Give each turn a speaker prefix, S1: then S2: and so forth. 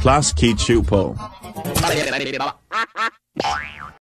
S1: Plus Kichupo.